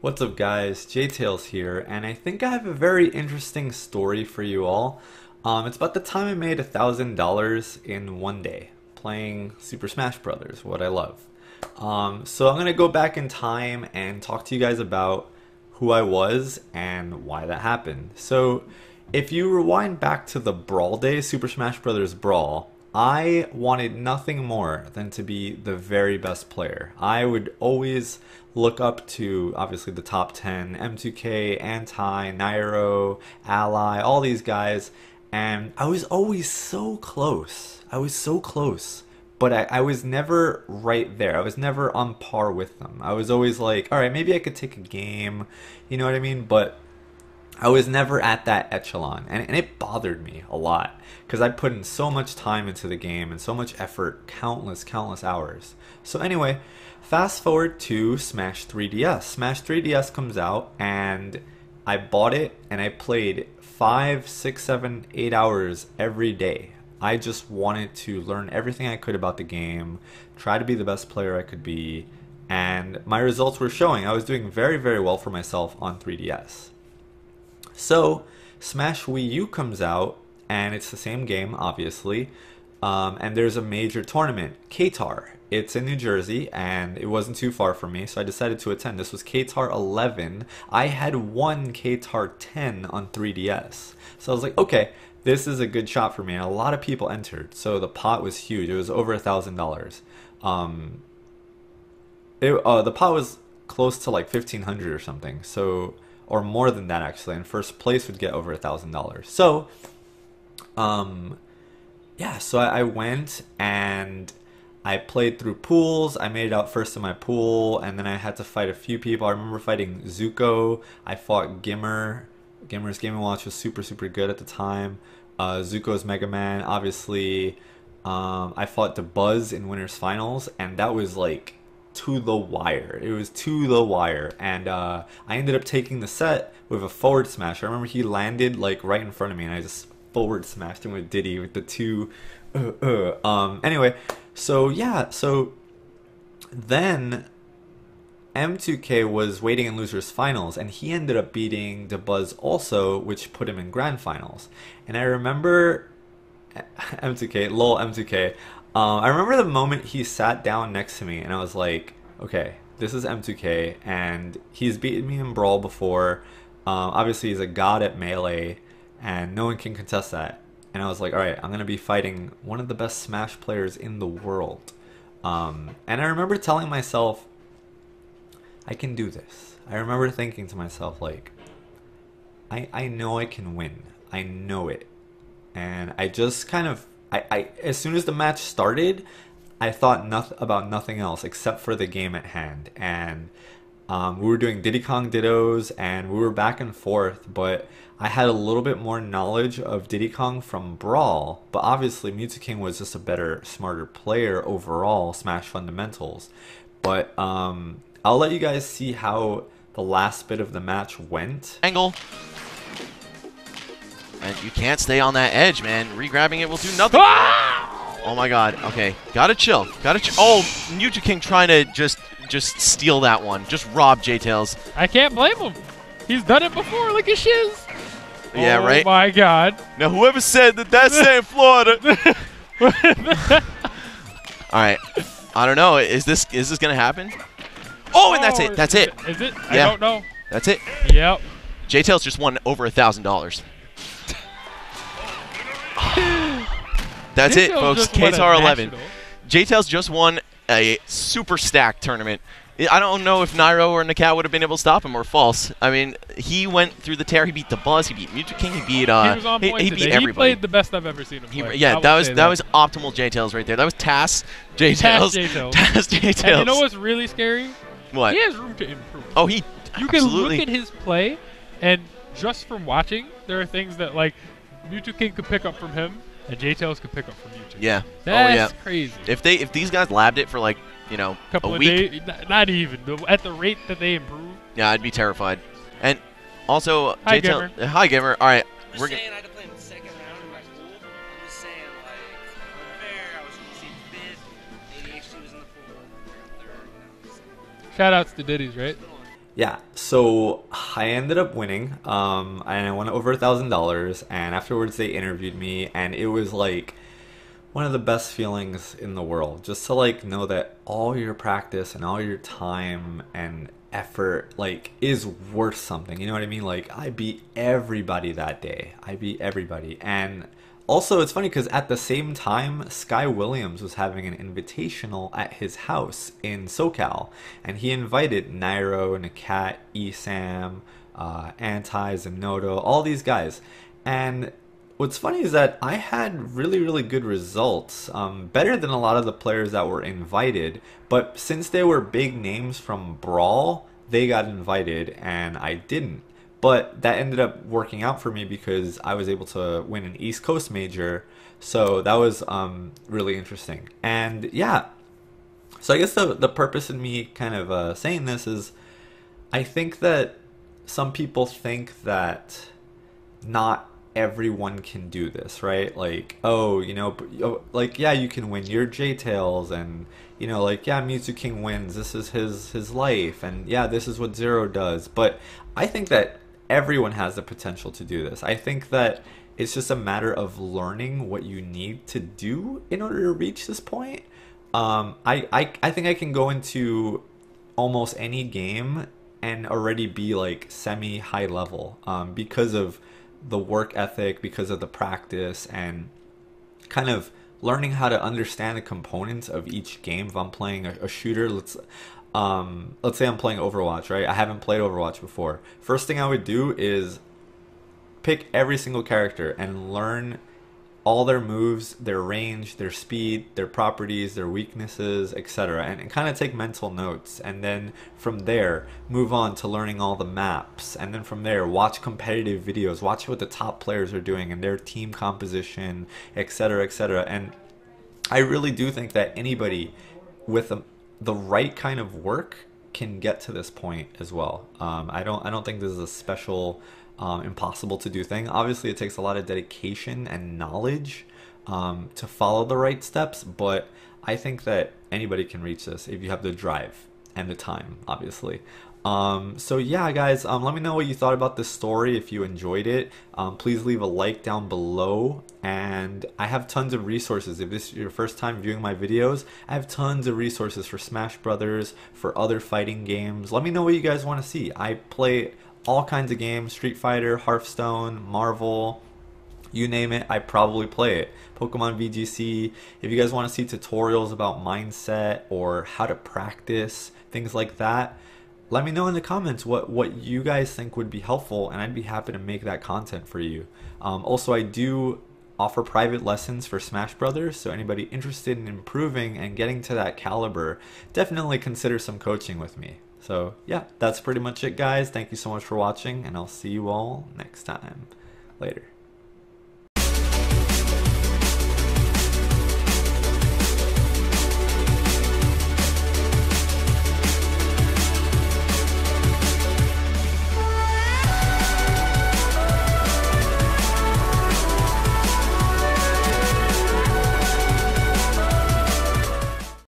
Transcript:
What's up, guys? JTails here, and I think I have a very interesting story for you all. Um, it's about the time I made a thousand dollars in one day playing Super Smash Brothers, what I love. Um, so I'm gonna go back in time and talk to you guys about who I was and why that happened. So, if you rewind back to the Brawl Day, Super Smash Brothers Brawl, I wanted nothing more than to be the very best player. I would always look up to obviously the top 10 M2K, Anti, Nairo, Ally, all these guys, and I was always so close. I was so close. But I, I was never right there. I was never on par with them. I was always like, all right, maybe I could take a game. You know what I mean? But I was never at that echelon, and, and it bothered me a lot because I put in so much time into the game and so much effort, countless, countless hours. So, anyway, fast forward to Smash 3DS. Smash 3DS comes out, and I bought it and I played five, six, seven, eight hours every day. I just wanted to learn everything I could about the game, try to be the best player I could be, and my results were showing. I was doing very, very well for myself on 3DS. So, Smash Wii U comes out, and it's the same game, obviously, um, and there's a major tournament, KTAR. It's in New Jersey, and it wasn't too far from me, so I decided to attend. This was KTAR 11. I had won KTAR 10 on 3DS. So I was like, okay, this is a good shot for me. And a lot of people entered, so the pot was huge. It was over a thousand dollars. Um, uh, the pot was close to like fifteen hundred or something. So or more than that actually. And first place would get over a thousand dollars. So, um, yeah. So I, I went and I played through pools. I made it out first in my pool, and then I had to fight a few people. I remember fighting Zuko. I fought Gimmer. Gimmer's Game & Watch was super, super good at the time. Uh, Zuko's Mega Man, obviously. Um, I fought Dabuz in Winners Finals, and that was like to the wire. It was to the wire, and uh, I ended up taking the set with a forward smash. I remember he landed like right in front of me, and I just forward smashed him with Diddy with the two. Uh, uh. Um. Anyway, so yeah, so then M2K was waiting in losers finals, and he ended up beating Dabuz also, which put him in grand finals. And I remember M2K, lol M2K. Um, I remember the moment he sat down next to me, and I was like, okay, this is M2K, and he's beaten me in Brawl before. Um, obviously, he's a god at Melee, and no one can contest that. And I was like, all right, I'm going to be fighting one of the best Smash players in the world. Um, and I remember telling myself, I can do this. I remember thinking to myself, like, I, I know I can win. I know it. And I just kind of I, I as soon as the match started, I thought nothing about nothing else except for the game at hand. And um, we were doing Diddy Kong Dittos, and we were back and forth. But I had a little bit more knowledge of Diddy Kong from Brawl. But obviously, Mew2King was just a better, smarter player overall. Smash fundamentals. But um, I'll let you guys see how the last bit of the match went. Angle. And you can't stay on that edge, man. Regrabbing it will do nothing. Ah! Oh my god. Okay. Gotta chill. Gotta chill. Oh, Mew2King trying to just just steal that one. Just rob J-Tails. I can't blame him. He's done it before. Look at Shiz. Yeah, oh right? Oh my god. Now, whoever said that that's in Florida. All right. I don't know. Is this is this going to happen? Oh, and that's it. That's it. Is it? Yeah. I don't know. That's it. Yep. J-Tails just won over a $1,000. That's it, folks. KTAR 11. J-Tails just won a super stack tournament. I don't know if Nairo or Nakat would have been able to stop him or false. I mean, he went through the tear. He beat Dabuz. He beat Mew2King. He beat. Uh, he he, he beat everybody. He played the best I've ever seen him play. He, yeah, that was that, that, was optimal J-Tails right there. That was TAS J-Tails. TAS J-Tails. TAS J-Tails. And you know what's really scary? What? He has room to improve. Oh, he. You absolutely. can look at his play, and just from watching, there are things that like Mew2King could pick up from him, and J-Tails could pick up from Mew2. Yeah. That's oh yeah. crazy. If they if these guys labbed it for like you know Couple a of week, days, not even at the rate that they improve. yeah, I'd be terrified. And also, Hi, J-Tails- uh, hi Gamer. All right, Just we're saying gonna. I had to play him second round in my pool. I'm just saying, like, unfair. I was received fifth. ADHD was in the pool. I got third. You know, just Shout outs to Diddy's, right? Yeah, so I ended up winning. Um, and I won over a thousand dollars. And afterwards, they interviewed me, and it was like one of the best feelings in the world. Just to like know that all your practice and all your time and effort like is worth something. You know what I mean? Like I beat everybody that day. I beat everybody, and also, it's funny because at the same time, Sky Williams was having an invitational at his house in SoCal, and he invited Nairo, Nakat, Esam, uh, Anti, Zenodo, all these guys. And what's funny is that I had really, really good results, um, better than a lot of the players that were invited. But since they were big names from Brawl, they got invited, and I didn't. But that ended up working out for me because I was able to win an East Coast major. So that was um, really interesting. And yeah, so I guess the, the purpose in me kind of uh, saying this is I think that some people think that not everyone can do this, right? Like, oh, you know, oh, like yeah, you can win your J Tails, and you know, like yeah, Mew2King wins. This is his his life, and yeah, this is what Zero does. But I think that everyone has the potential to do this. I think that it's just a matter of learning what you need to do in order to reach this point. Um, I, I, I think I can go into almost any game and already be like semi high level um, because of the work ethic, because of the practice, and kind of learning how to understand the components of each game. If I'm playing a, a shooter, let's um, let's say I'm playing Overwatch, right? I haven't played Overwatch before. First thing I would do is pick every single character and learn all their moves, their range, their speed, their properties, their weaknesses, etc. And, and kind of take mental notes. And then from there, move on to learning all the maps. And then from there, watch competitive videos, watch what the top players are doing and their team composition, etc., etc. And I really do think that anybody with a the right kind of work can get to this point as well. Um, I don't I don't think this is a special um, impossible to do thing. Obviously, it takes a lot of dedication and knowledge um, to follow the right steps, but I think that anybody can reach this if you have the drive and the time, obviously. Um, so yeah, guys, um, let me know what you thought about this story. If you enjoyed it, um, please leave a like down below. And I have tons of resources. If this is your first time viewing my videos, I have tons of resources for Smash Brothers, for other fighting games. Let me know what you guys want to see. I play all kinds of games: Street Fighter, Hearthstone, Marvel. You name it, I probably play it. Pokemon VGC. If you guys want to see tutorials about mindset or how to practice, things like that let me know in the comments what, what you guys think would be helpful, and I'd be happy to make that content for you. Um, also, I do offer private lessons for Smash Brothers, so anybody interested in improving and getting to that caliber, definitely consider some coaching with me. So, yeah, that's pretty much it, guys. Thank you so much for watching, and I'll see you all next time. Later.